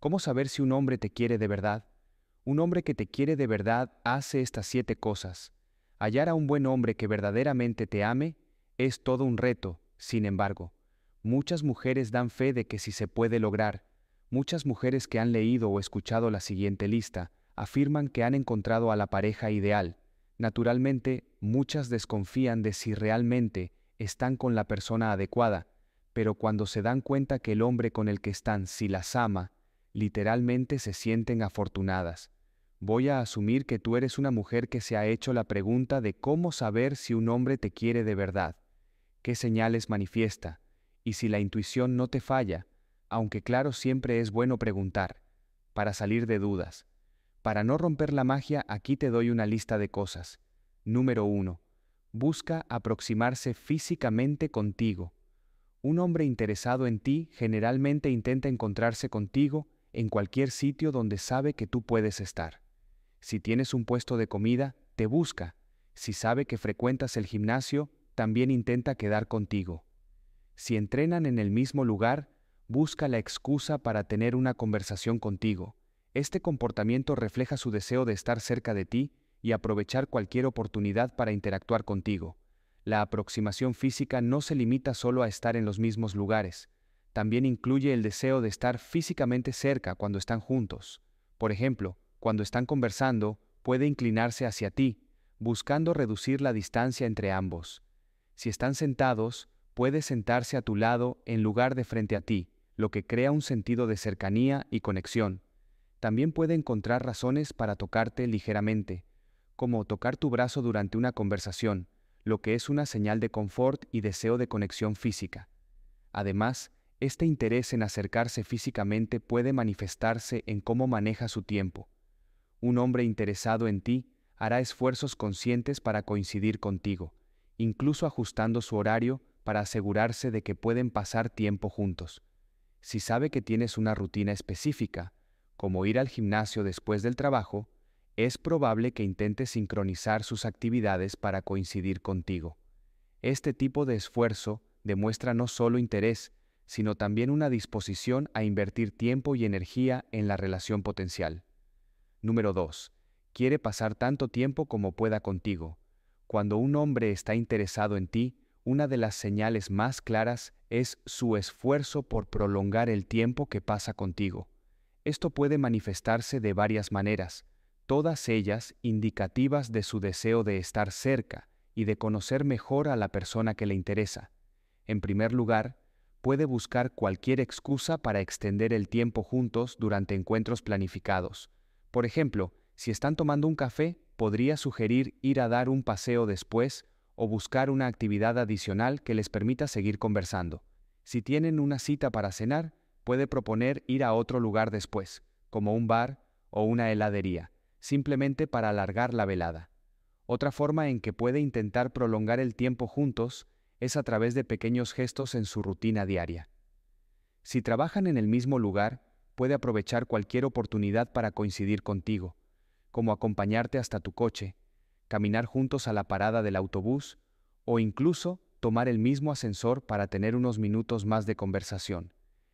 ¿Cómo saber si un hombre te quiere de verdad? Un hombre que te quiere de verdad hace estas siete cosas. Hallar a un buen hombre que verdaderamente te ame es todo un reto, sin embargo. Muchas mujeres dan fe de que si se puede lograr. Muchas mujeres que han leído o escuchado la siguiente lista afirman que han encontrado a la pareja ideal. Naturalmente, muchas desconfían de si realmente están con la persona adecuada, pero cuando se dan cuenta que el hombre con el que están si las ama, literalmente se sienten afortunadas. Voy a asumir que tú eres una mujer que se ha hecho la pregunta de cómo saber si un hombre te quiere de verdad, qué señales manifiesta, y si la intuición no te falla, aunque claro siempre es bueno preguntar, para salir de dudas. Para no romper la magia, aquí te doy una lista de cosas. Número 1. Busca aproximarse físicamente contigo. Un hombre interesado en ti generalmente intenta encontrarse contigo en cualquier sitio donde sabe que tú puedes estar. Si tienes un puesto de comida, te busca. Si sabe que frecuentas el gimnasio, también intenta quedar contigo. Si entrenan en el mismo lugar, busca la excusa para tener una conversación contigo. Este comportamiento refleja su deseo de estar cerca de ti y aprovechar cualquier oportunidad para interactuar contigo. La aproximación física no se limita solo a estar en los mismos lugares, también incluye el deseo de estar físicamente cerca cuando están juntos. Por ejemplo, cuando están conversando, puede inclinarse hacia ti, buscando reducir la distancia entre ambos. Si están sentados, puede sentarse a tu lado en lugar de frente a ti, lo que crea un sentido de cercanía y conexión. También puede encontrar razones para tocarte ligeramente, como tocar tu brazo durante una conversación, lo que es una señal de confort y deseo de conexión física. Además, este interés en acercarse físicamente puede manifestarse en cómo maneja su tiempo. Un hombre interesado en ti hará esfuerzos conscientes para coincidir contigo, incluso ajustando su horario para asegurarse de que pueden pasar tiempo juntos. Si sabe que tienes una rutina específica, como ir al gimnasio después del trabajo, es probable que intente sincronizar sus actividades para coincidir contigo. Este tipo de esfuerzo demuestra no solo interés, sino también una disposición a invertir tiempo y energía en la relación potencial. Número 2. Quiere pasar tanto tiempo como pueda contigo. Cuando un hombre está interesado en ti, una de las señales más claras es su esfuerzo por prolongar el tiempo que pasa contigo. Esto puede manifestarse de varias maneras, todas ellas indicativas de su deseo de estar cerca y de conocer mejor a la persona que le interesa. En primer lugar, puede buscar cualquier excusa para extender el tiempo juntos durante encuentros planificados. Por ejemplo, si están tomando un café, podría sugerir ir a dar un paseo después o buscar una actividad adicional que les permita seguir conversando. Si tienen una cita para cenar, puede proponer ir a otro lugar después, como un bar o una heladería, simplemente para alargar la velada. Otra forma en que puede intentar prolongar el tiempo juntos es a través de pequeños gestos en su rutina diaria. Si trabajan en el mismo lugar, puede aprovechar cualquier oportunidad para coincidir contigo, como acompañarte hasta tu coche, caminar juntos a la parada del autobús o incluso tomar el mismo ascensor para tener unos minutos más de conversación.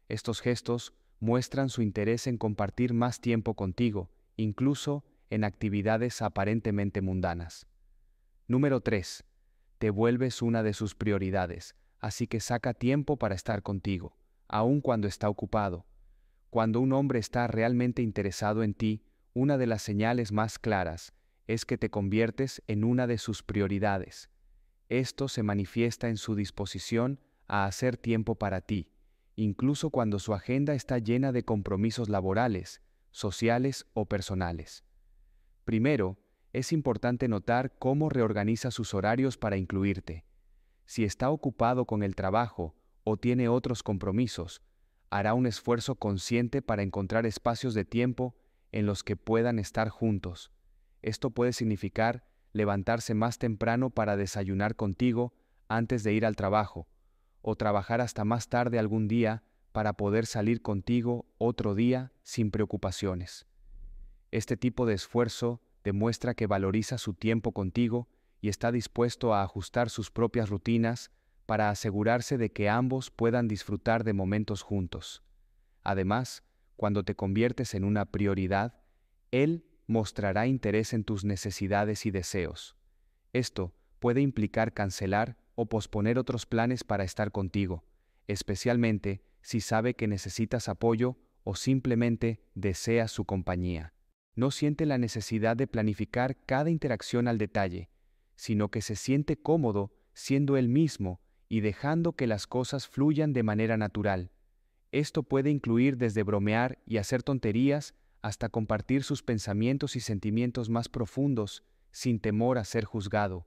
Estos gestos muestran su interés en compartir más tiempo contigo, incluso en actividades aparentemente mundanas. Número 3 te vuelves una de sus prioridades, así que saca tiempo para estar contigo, aun cuando está ocupado. Cuando un hombre está realmente interesado en ti, una de las señales más claras es que te conviertes en una de sus prioridades. Esto se manifiesta en su disposición a hacer tiempo para ti, incluso cuando su agenda está llena de compromisos laborales, sociales o personales. Primero, es importante notar cómo reorganiza sus horarios para incluirte. Si está ocupado con el trabajo o tiene otros compromisos, hará un esfuerzo consciente para encontrar espacios de tiempo en los que puedan estar juntos. Esto puede significar levantarse más temprano para desayunar contigo antes de ir al trabajo, o trabajar hasta más tarde algún día para poder salir contigo otro día sin preocupaciones. Este tipo de esfuerzo demuestra que valoriza su tiempo contigo y está dispuesto a ajustar sus propias rutinas para asegurarse de que ambos puedan disfrutar de momentos juntos. Además, cuando te conviertes en una prioridad, Él mostrará interés en tus necesidades y deseos. Esto puede implicar cancelar o posponer otros planes para estar contigo, especialmente si sabe que necesitas apoyo o simplemente desea su compañía. No siente la necesidad de planificar cada interacción al detalle, sino que se siente cómodo siendo él mismo y dejando que las cosas fluyan de manera natural. Esto puede incluir desde bromear y hacer tonterías hasta compartir sus pensamientos y sentimientos más profundos sin temor a ser juzgado.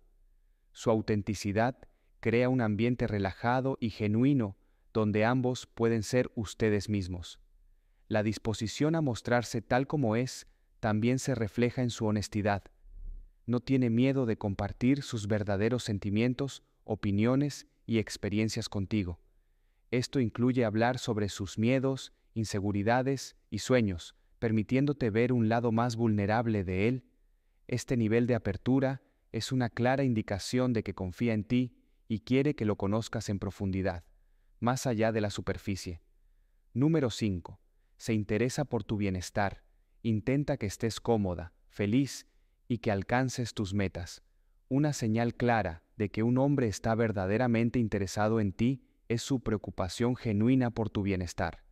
Su autenticidad crea un ambiente relajado y genuino donde ambos pueden ser ustedes mismos. La disposición a mostrarse tal como es también se refleja en su honestidad. No tiene miedo de compartir sus verdaderos sentimientos, opiniones y experiencias contigo. Esto incluye hablar sobre sus miedos, inseguridades y sueños, permitiéndote ver un lado más vulnerable de él. Este nivel de apertura es una clara indicación de que confía en ti y quiere que lo conozcas en profundidad, más allá de la superficie. Número 5. Se interesa por tu bienestar. Intenta que estés cómoda, feliz y que alcances tus metas. Una señal clara de que un hombre está verdaderamente interesado en ti es su preocupación genuina por tu bienestar.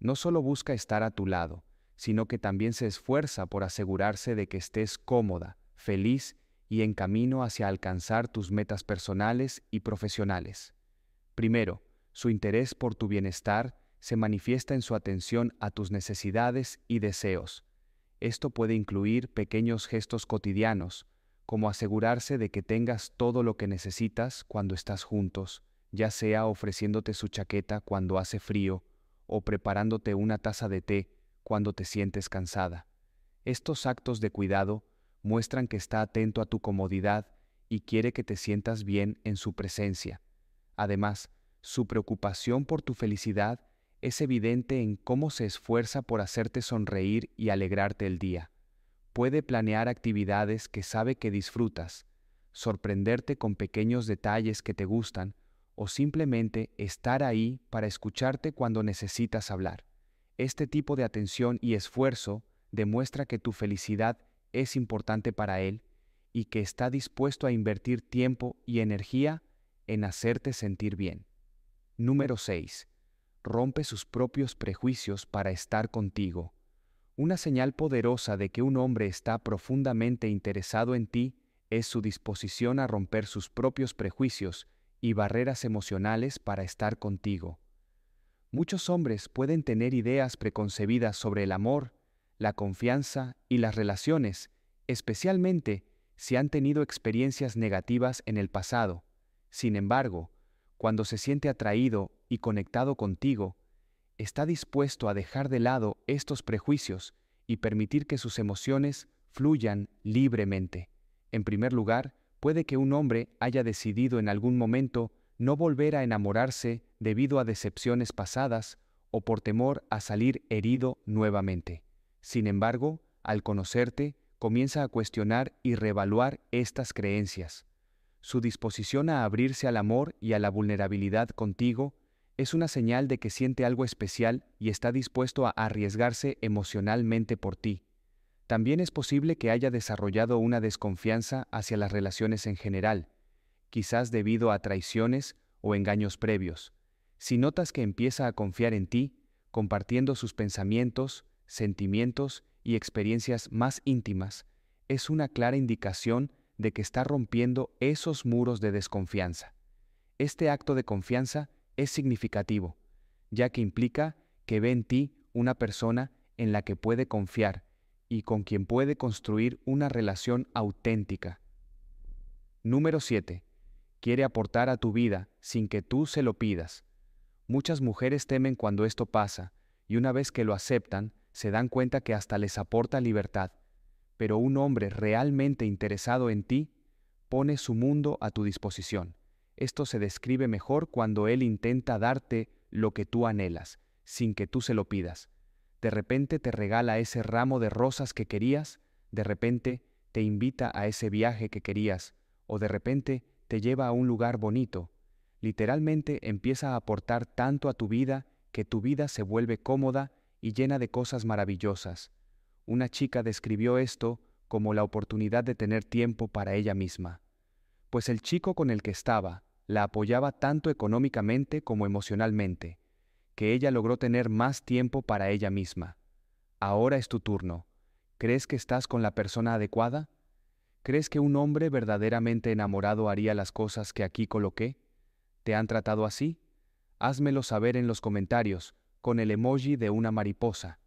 No solo busca estar a tu lado, sino que también se esfuerza por asegurarse de que estés cómoda, feliz y en camino hacia alcanzar tus metas personales y profesionales. Primero, su interés por tu bienestar se manifiesta en su atención a tus necesidades y deseos. Esto puede incluir pequeños gestos cotidianos, como asegurarse de que tengas todo lo que necesitas cuando estás juntos, ya sea ofreciéndote su chaqueta cuando hace frío o preparándote una taza de té cuando te sientes cansada. Estos actos de cuidado muestran que está atento a tu comodidad y quiere que te sientas bien en su presencia. Además, su preocupación por tu felicidad es evidente en cómo se esfuerza por hacerte sonreír y alegrarte el día. Puede planear actividades que sabe que disfrutas, sorprenderte con pequeños detalles que te gustan o simplemente estar ahí para escucharte cuando necesitas hablar. Este tipo de atención y esfuerzo demuestra que tu felicidad es importante para Él y que está dispuesto a invertir tiempo y energía en hacerte sentir bien. Número 6. Rompe sus propios prejuicios para estar contigo. Una señal poderosa de que un hombre está profundamente interesado en ti es su disposición a romper sus propios prejuicios y barreras emocionales para estar contigo. Muchos hombres pueden tener ideas preconcebidas sobre el amor, la confianza y las relaciones, especialmente si han tenido experiencias negativas en el pasado. Sin embargo, cuando se siente atraído y conectado contigo, está dispuesto a dejar de lado estos prejuicios y permitir que sus emociones fluyan libremente. En primer lugar, puede que un hombre haya decidido en algún momento no volver a enamorarse debido a decepciones pasadas o por temor a salir herido nuevamente. Sin embargo, al conocerte, comienza a cuestionar y reevaluar estas creencias. Su disposición a abrirse al amor y a la vulnerabilidad contigo es una señal de que siente algo especial y está dispuesto a arriesgarse emocionalmente por ti. También es posible que haya desarrollado una desconfianza hacia las relaciones en general, quizás debido a traiciones o engaños previos. Si notas que empieza a confiar en ti, compartiendo sus pensamientos, sentimientos y experiencias más íntimas, es una clara indicación de que está rompiendo esos muros de desconfianza. Este acto de confianza es significativo, ya que implica que ve en ti una persona en la que puede confiar y con quien puede construir una relación auténtica. Número 7 quiere aportar a tu vida sin que tú se lo pidas. Muchas mujeres temen cuando esto pasa, y una vez que lo aceptan, se dan cuenta que hasta les aporta libertad. Pero un hombre realmente interesado en ti pone su mundo a tu disposición. Esto se describe mejor cuando él intenta darte lo que tú anhelas, sin que tú se lo pidas. De repente te regala ese ramo de rosas que querías, de repente te invita a ese viaje que querías, o de repente te lleva a un lugar bonito. Literalmente empieza a aportar tanto a tu vida que tu vida se vuelve cómoda y llena de cosas maravillosas. Una chica describió esto como la oportunidad de tener tiempo para ella misma. Pues el chico con el que estaba la apoyaba tanto económicamente como emocionalmente, que ella logró tener más tiempo para ella misma. Ahora es tu turno. ¿Crees que estás con la persona adecuada? ¿Crees que un hombre verdaderamente enamorado haría las cosas que aquí coloqué? ¿Te han tratado así? Házmelo saber en los comentarios, con el emoji de una mariposa.